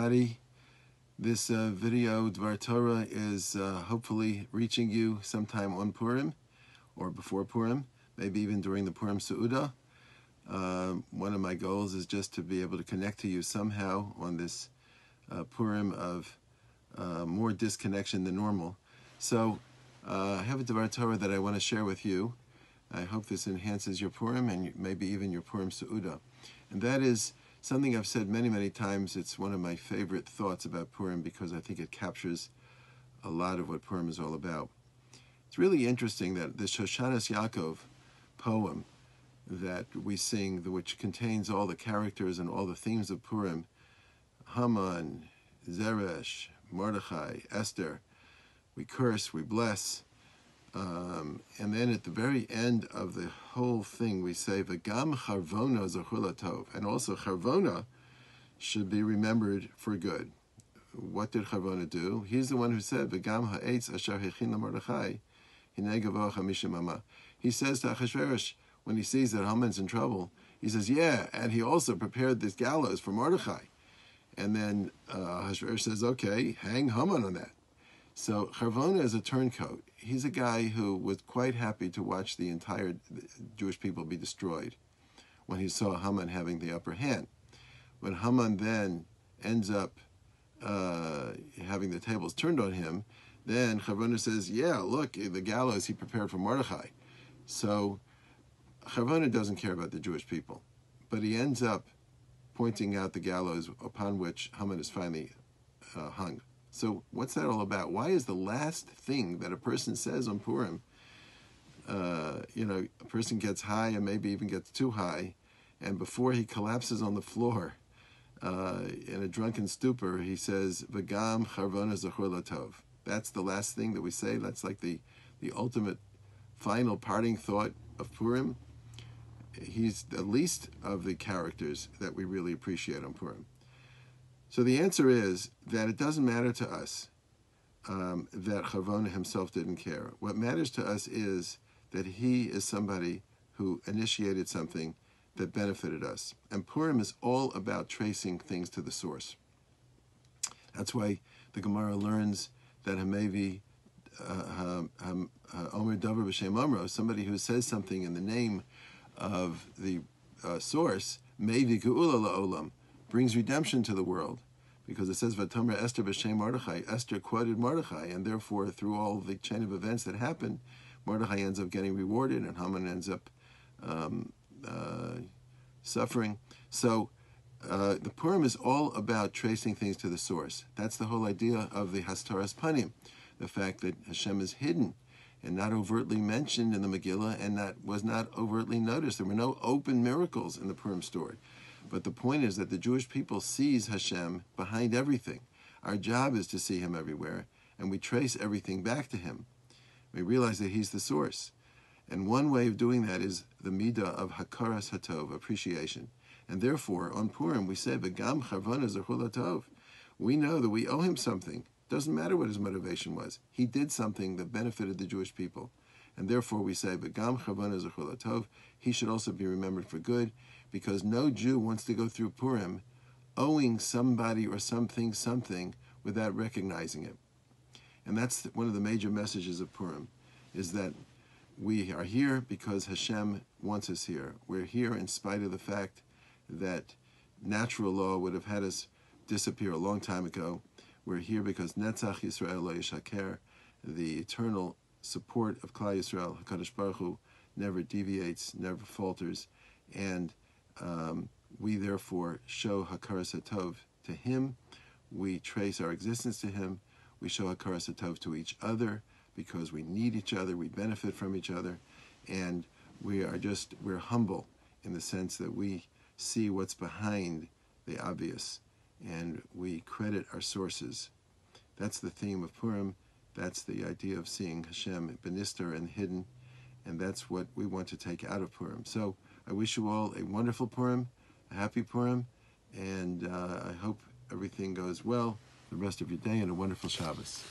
This uh, video, Dvar Torah, is uh, hopefully reaching you sometime on Purim or before Purim, maybe even during the Purim Seudah. Uh, one of my goals is just to be able to connect to you somehow on this uh, Purim of uh, more disconnection than normal. So uh, I have a Dvar Torah that I want to share with you. I hope this enhances your Purim and maybe even your Purim Seudah. And that is something I've said many, many times. It's one of my favorite thoughts about Purim because I think it captures a lot of what Purim is all about. It's really interesting that the Shoshanas Yaakov poem that we sing, which contains all the characters and all the themes of Purim, Haman, Zeresh, Mordechai, Esther, we curse, we bless, um, and then at the very end of the whole thing, we say, V'gam charvona zachur latov. And also, charvona should be remembered for good. What did charvona do? He's the one who said, V'gam ha'etz asher hechin Mordechai, He says to Achashverosh, when he sees that Haman's in trouble, he says, yeah, and he also prepared this gallows for Mordechai. And then uh, says, okay, hang Haman on that. So Charvona is a turncoat. He's a guy who was quite happy to watch the entire Jewish people be destroyed when he saw Haman having the upper hand. When Haman then ends up uh, having the tables turned on him, then Charvona says, yeah, look, the gallows he prepared for Mordechai. So Charvona doesn't care about the Jewish people, but he ends up pointing out the gallows upon which Haman is finally uh, hung. So what's that all about? Why is the last thing that a person says on Purim, uh, you know, a person gets high and maybe even gets too high, and before he collapses on the floor uh, in a drunken stupor, he says, "V'gam charvona latov." That's the last thing that we say. That's like the the ultimate, final parting thought of Purim. He's the least of the characters that we really appreciate on Purim. So the answer is that it doesn't matter to us um, that Charvona himself didn't care. What matters to us is that he is somebody who initiated something that benefited us. And Purim is all about tracing things to the source. That's why the Gemara learns that Hamevi uh, uh, Omer Dover B'Shem Omro, somebody who says something in the name of the uh, source, Mevi Geula La'olam, brings redemption to the world because it says Vatamra Esther b'Shem Mordechai. Esther quoted Mordechai, and therefore, through all the chain of events that happened, Mordechai ends up getting rewarded, and Haman ends up um, uh, suffering. So, uh, the Purim is all about tracing things to the source. That's the whole idea of the Hastaras Panim, the fact that Hashem is hidden and not overtly mentioned in the Megillah, and that was not overtly noticed. There were no open miracles in the Purim story. But the point is that the Jewish people sees Hashem behind everything. Our job is to see him everywhere, and we trace everything back to him. We realize that he's the source. And one way of doing that is the midah of hakaras hatov, appreciation. And therefore, on Purim, we say, "V'gam charvana hatov." We know that we owe him something. Doesn't matter what his motivation was. He did something that benefited the Jewish people. And therefore we say, "V'gam charvana hatov." He should also be remembered for good because no Jew wants to go through Purim owing somebody or something something without recognizing it. And that's one of the major messages of Purim, is that we are here because Hashem wants us here. We're here in spite of the fact that natural law would have had us disappear a long time ago. We're here because Netzach Yisrael Lo Yishaker, the eternal support of Klal Yisrael, HaKadosh Baruch Hu, never deviates, never falters, and um, we therefore show Hakaras Hatov to Him. We trace our existence to Him. We show Hakaras Hatov to each other because we need each other. We benefit from each other, and we are just we're humble in the sense that we see what's behind the obvious, and we credit our sources. That's the theme of Purim. That's the idea of seeing Hashem benister and hidden, and that's what we want to take out of Purim. So. I wish you all a wonderful Purim, a happy Purim, and uh, I hope everything goes well the rest of your day and a wonderful Shabbos.